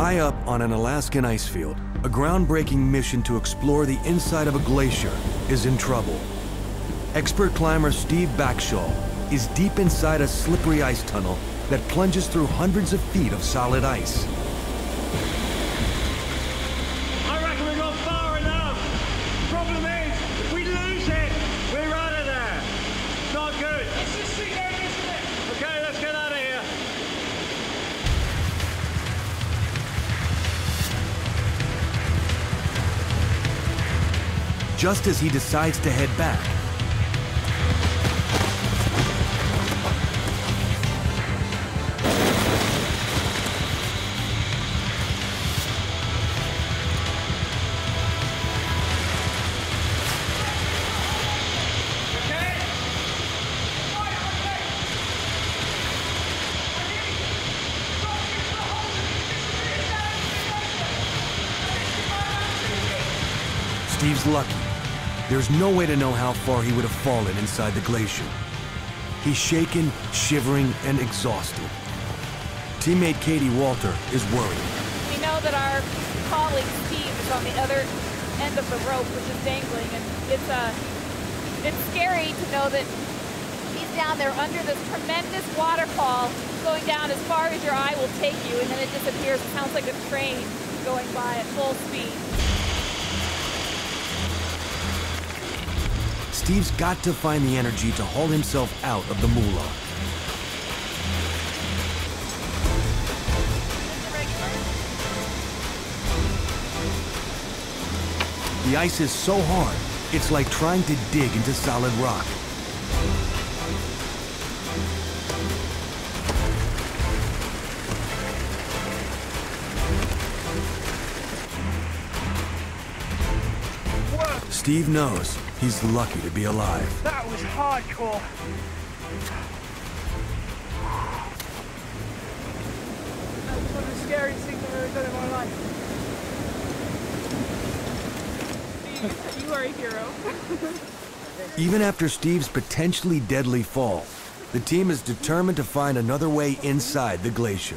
High up on an Alaskan ice field, a groundbreaking mission to explore the inside of a glacier is in trouble. Expert climber Steve Backshall is deep inside a slippery ice tunnel that plunges through hundreds of feet of solid ice. Just as he decides to head back, Steve's lucky. There's no way to know how far he would have fallen inside the glacier. He's shaken, shivering, and exhausted. Teammate Katie Walter is worried. We know that our colleague Steve is on the other end of the rope, which is dangling, and it's uh, it's scary to know that he's down there under this tremendous waterfall, going down as far as your eye will take you, and then it disappears. It sounds like a train going by at full speed. Steve's got to find the energy to haul himself out of the moulin. The ice is so hard, it's like trying to dig into solid rock. Steve knows he's lucky to be alive. that was hardcore. That was one of the scariest things I've ever done in my life. Steve, you are a hero. Even after Steve's potentially deadly fall, the team is determined to find another way inside the glacier.